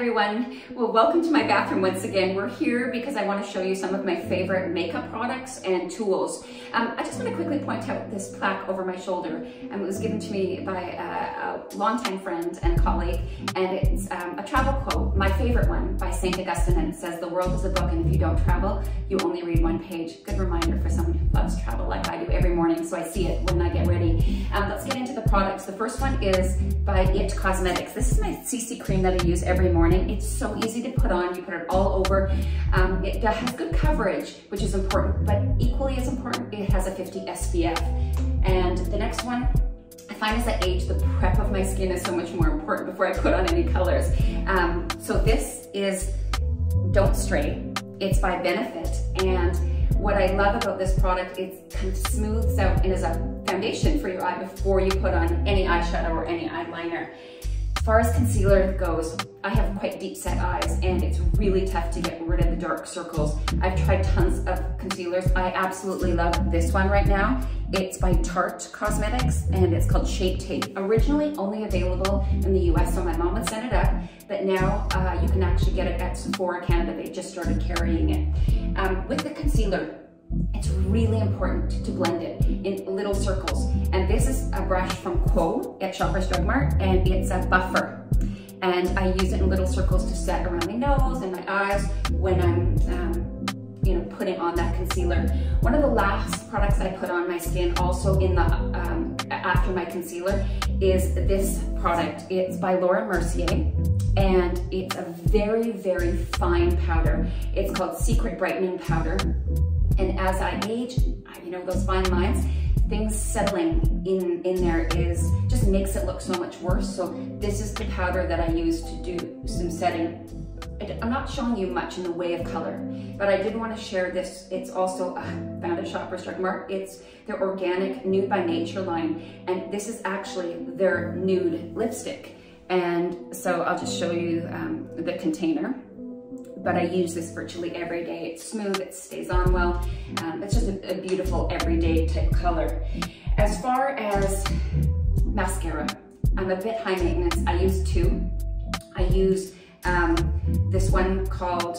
everyone. Well, welcome to my bathroom once again. We're here because I want to show you some of my favorite makeup products and tools. Um, I just want to quickly point out this plaque over my shoulder. Um, it was given to me by a, a longtime friend and colleague, and it's um, a travel quote, my favorite one by St. Augustine, and it says, the world is a book, and if you don't travel, you only read one page. Good reminder for someone who loves travel like I do morning, so I see it when I get ready. Um, let's get into the products. The first one is by IT Cosmetics. This is my CC cream that I use every morning. It's so easy to put on. You put it all over. Um, it has good coverage, which is important, but equally as important, it has a 50 SPF. And the next one, I find as I age, the prep of my skin is so much more important before I put on any colors. Um, so this is Don't Stray. It's by Benefit. And what I love about this product, it kind of smooths out and is a foundation for your eye before you put on any eyeshadow or any eyeliner. As far as concealer goes, I have quite deep set eyes and it's really tough to get rid of the dark circles. I've tried tons of concealers. I absolutely love this one right now. It's by Tarte Cosmetics and it's called Shape Tape. Originally only available in the US, so my mom would send it up, but now uh, you can actually get it at Sephora Canada. They just started carrying it. Um, with the concealer, it's really important to blend it in little circles. And this is a brush from Quo at Shoppers Drug Mart, and it's a buffer. And I use it in little circles to set around my nose and my eyes when I'm um, you know, putting on that concealer. One of the last products I put on my skin also in the, um, after my concealer is this product. It's by Laura Mercier and it's a very, very fine powder. It's called Secret Brightening Powder. And as I age, you know, those fine lines, things settling in, in there is, just makes it look so much worse. So this is the powder that I use to do some setting. I'm not showing you much in the way of color, but I did want to share this. It's also uh, found at Shoppers Drug Mart. It's their organic Nude by Nature line, and this is actually their nude lipstick. And so I'll just show you um, the container but I use this virtually every day. It's smooth, it stays on well. Um, it's just a, a beautiful everyday type color. As far as mascara, I'm a bit high maintenance. I use two. I use um, this one called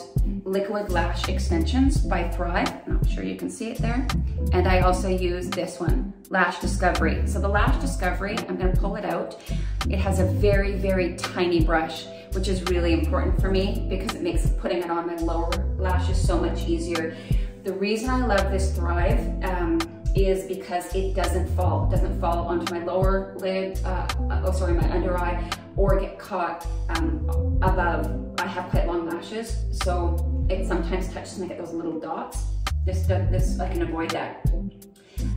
Liquid Lash Extensions by Thrive. I'm not sure you can see it there. And I also use this one, Lash Discovery. So the Lash Discovery, I'm gonna pull it out. It has a very, very tiny brush which is really important for me because it makes putting it on my lower lashes so much easier. The reason I love this Thrive um, is because it doesn't fall. Doesn't fall onto my lower lid, uh, uh, oh sorry, my under eye, or get caught um, above. I have quite long lashes, so it sometimes touches and I get those little dots. This, this I can avoid that.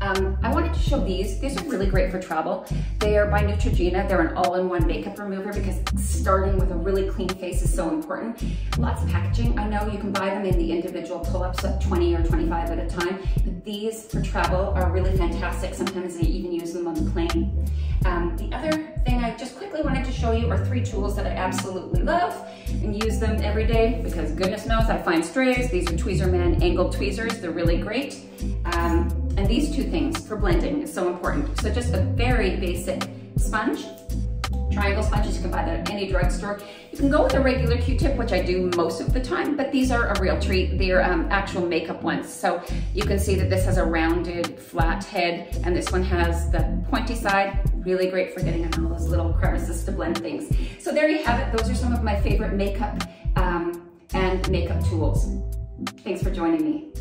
Um, I wanted to show these. These are really great for travel. They are by Neutrogena. They're an all-in-one makeup remover because starting with a really clean face is so important. Lots of packaging. I know you can buy them in the individual pull-ups at 20 or 25 at a time, but these for travel are really fantastic. Sometimes I even use them on the plane. Um, the other thing I just quickly wanted to show you are three tools that I absolutely love and use them every day because goodness knows I find strays. These are Tweezerman angled tweezers. They're really great. Um, and these two things for blending is so important. So just a very basic sponge, triangle sponges, you can buy that at any drugstore. You can go with a regular Q-tip, which I do most of the time, but these are a real treat. They're um, actual makeup ones. So you can see that this has a rounded, flat head, and this one has the pointy side. Really great for getting in all those little crevices to blend things. So there you have it. Those are some of my favorite makeup um, and makeup tools. Thanks for joining me.